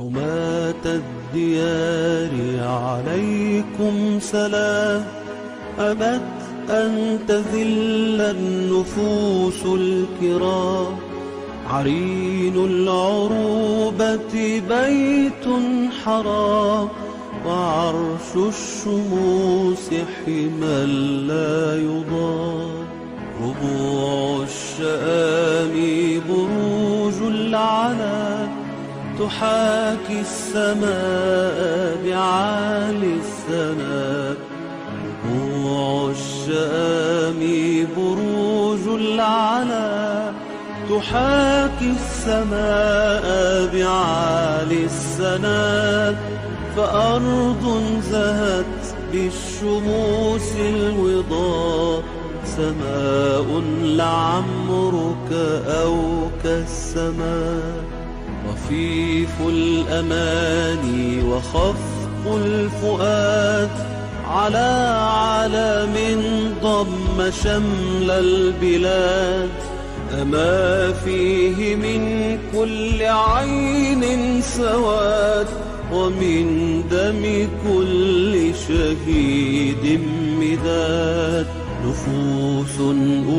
حماة الديار عليكم سلام. أبت أن تذل النفوس الكرام. عرين العروبة بيت حرام. وعرش الشموس حما لا يضام. ربوع الشآم بروج العلا. تحاكي السماء بعالي السماء ربوع الشآم بروج العلا. تحاكي السماء بعالي السناء فأرض زهت بالشموس الوضاء. سماء لعمرك أو كالسماء. رفيف الأماني وخفق الفؤاد على علم ضم شمل البلاد. أما فيه من كل عين سواد ومن دم كل شهيد مداد. نفوس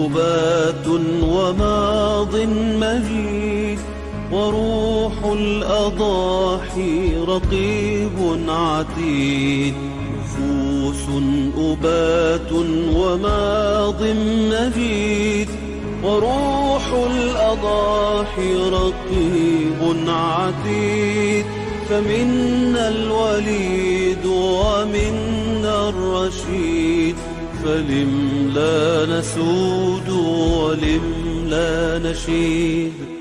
أبات وماض مجيد وروح الأضاحي رقيب عتيد نفوس أبات وماض مجيد وروح الأضاحي رقيب عتيد فمنا الوليد ومنا الرشيد. فلم لا نسود ولم لا نشيد.